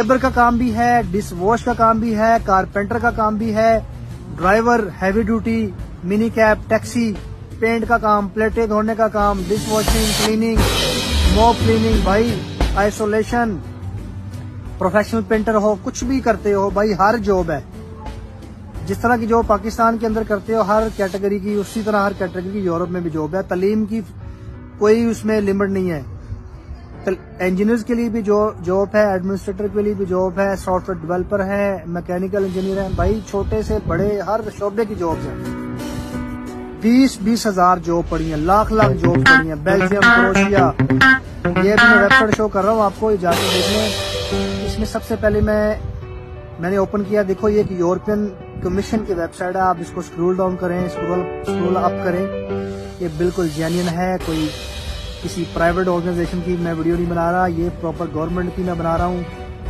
Labour का काम भी है, डिश वॉश का काम भी है, कारपेंटर का काम भी है, driver heavy duty mini cab taxi paint का काम प्लेटें धोने का काम dish washing cleaning mop cleaning भाई आइसोलेशन प्रोफेशनल पेंटर हो, कुछ भी करते हो, भाई, हर जॉब है। जिस तरह की जॉब पाकिस्तान के अंदर करते हो, हर कैटेगरी की, उसी तरह हर कैटेगरी की यूरोप में भी जॉब है। तलीम की कोई उसमें लिमिट नहीं है। इंजीनियर्स के लिए भी जो जॉब है एडमिनिस्ट्रेटर के लिए भी जॉब है सॉफ्टवेयर डेवलपर है मैकेनिकल इंजीनियर है भाई छोटे से बड़े हर शोबे की जॉब है। बीस बीस हज़ार जॉब पड़ी है लाख लाख जॉब पड़ी है बेल्जियम क्रोशिया ये भी मैं वेबसाइट शो कर रहा हूँ आपको जाके देखने। इसमें सबसे पहले मैं मैंने ओपन किया देखो ये एक यूरोपियन कमीशन की वेबसाइट है आप इसको स्क्रोल डाउन करें स्क्रोल स्क्रोल अप करें। ये बिल्कुल जेन्यन है कोई किसी प्राइवेट ऑर्गेनाइजेशन की मैं वीडियो नहीं बना रहा, ये प्रॉपर गवर्नमेंट की मैं बना रहा हूँ।